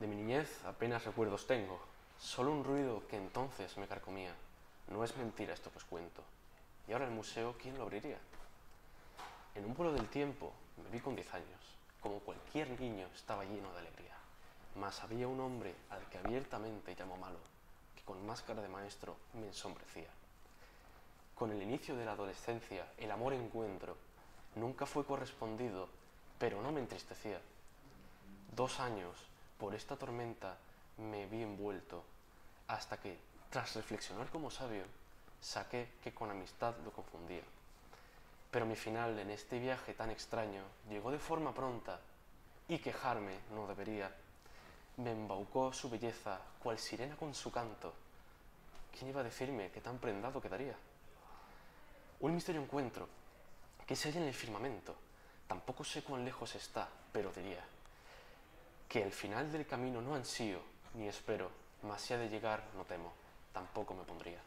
De mi niñez apenas recuerdos tengo, solo un ruido que entonces me carcomía. No es mentira esto que os cuento. Y ahora el museo, ¿quién lo abriría? En un vuelo del tiempo me vi con 10 años. Como cualquier niño estaba lleno de alegría. Mas había un hombre al que abiertamente llamó malo, que con máscara de maestro me ensombrecía. Con el inicio de la adolescencia, el amor encuentro nunca fue correspondido, pero no me entristecía. Dos años por esta tormenta me vi envuelto, hasta que, tras reflexionar como sabio, saqué que con amistad lo confundía. Pero mi final en este viaje tan extraño llegó de forma pronta, y quejarme no debería. Me embaucó su belleza, cual sirena con su canto. ¿Quién iba a decirme que tan prendado quedaría? Un misterio encuentro, que se halla en el firmamento. Tampoco sé cuán lejos está, pero diría que el final del camino no ansío ni espero, mas si ha de llegar no temo, tampoco me pondría.